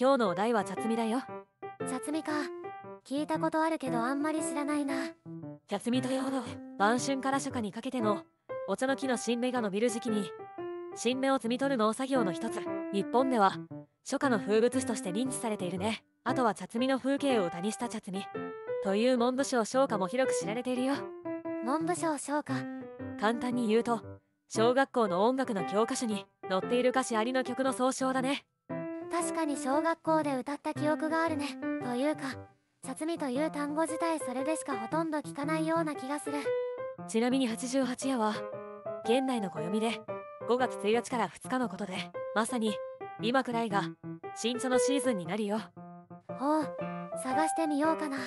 今日のお題は茶摘みだよ。茶摘みか。聞いたことあるけどあんまり知らないな。茶摘みというほど晩春から初夏にかけてのお茶の木の新芽が伸びる時期に新芽を摘み取る農作業の一つ日本では初夏の風物詩として認知されているね。あとは茶摘みの風景を歌にした茶摘み。という文部省唱歌も広く知られているよ。文部省唱歌。簡単に言うと小学校の音楽の教科書に載っている歌詞ありの曲の総称だね確かに小学校で歌った記憶があるね。というか茶摘みという単語自体それでしかほとんど聞かないような気がする。ちなみに88夜は現代の暦で5月1日から2日のことでまさに今くらいが新茶のシーズンになるよ。ほう探してみようかな